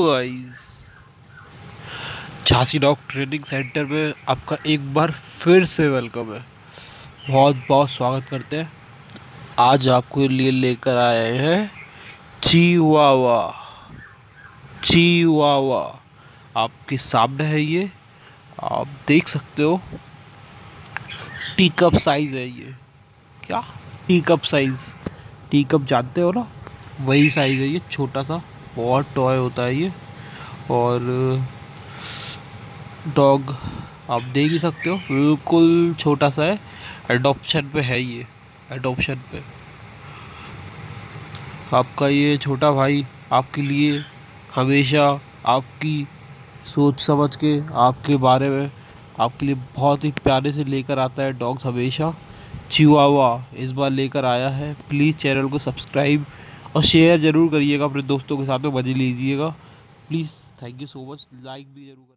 Guys Jhansi dog training centre में आपका एक बार फिर से वेलकम है। बहुत बहुत स्वागत करते हैं। आज आपके लिए लेकर आए हैं चीवावा चीवावा आपके सामने है ये। आप देख सकते हो। टी कप साइज़ है ये। क्या? Tea cup size tea cup जानते हो ना? वही साइज़ है ये, छोटा सा। बहुत टॉय होता है ये। और, डॉग आप देख ही सकते हो, बिल्कुल छोटा सा है। एडॉप्शन पे है ये एडॉप्शन पे। आपका ये छोटा भाई आपके लिए हमेशा आपकी सोच समझ के, आपके बारे में, आपके लिए बहुत ही प्यारे से लेकर आता है डॉग्स हमेशा। चिवावा इस बार लेकर आया है। प्लीज़ चैनल को सब्सक्राइब और शेयर ज़रूर करिएगा, अपने दोस्तों के साथ में मज़े लीजिएगा please thank you so much like भी ज़रूर